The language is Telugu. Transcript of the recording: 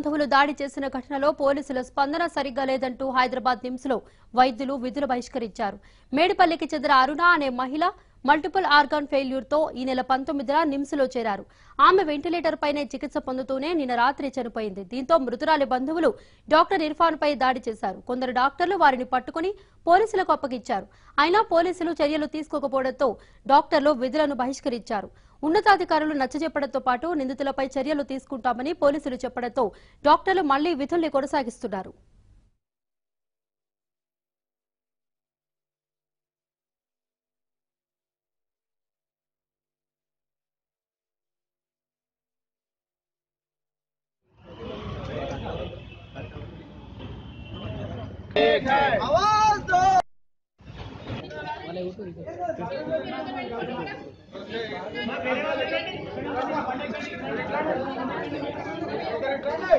బంధువులు దాడి చేసిన ఘటనలో పోలీసుల స్పందన సరిగ్గా లేదంటూ హైదరాబాద్ నిమ్స్లో వైద్యులు విధులు బహిష్కరించారు. మేడిపల్లికి చెందిన అరుణ అనే మహిళ మల్టిపుల్ ఆర్గాన్ ఫెయిల్యూర్తో ఈ నెల పంతొమ్మిదిన నిమ్స్లో చేరారు. ఆమె వెంటిలేటర్ పైనే చికిత్స పొందుతూనే నిన్న రాత్రి చనిపోయింది. దీంతో మృతురాలి బంధువులు డాక్టర్ ఇర్ఫాన్ పై దాడి చేశారు. కొందరు డాక్టర్లు వారిని పట్టుకుని పోలీసులకు అప్పగించారు. అయినా పోలీసులు చర్యలు తీసుకోకపోవడంతో డాక్టర్లు విధులను బహిష్కరించారు. ఉన్నతాధికారులు నచ్చజెప్పడంతో పాటు నిందితులపై చర్యలు తీసుకుంటామని పోలీసులు చెప్పడంతో డాక్టర్లు మళ్లీ విధుల్ని కొనసాగిస్తున్నారు आवाज दो ले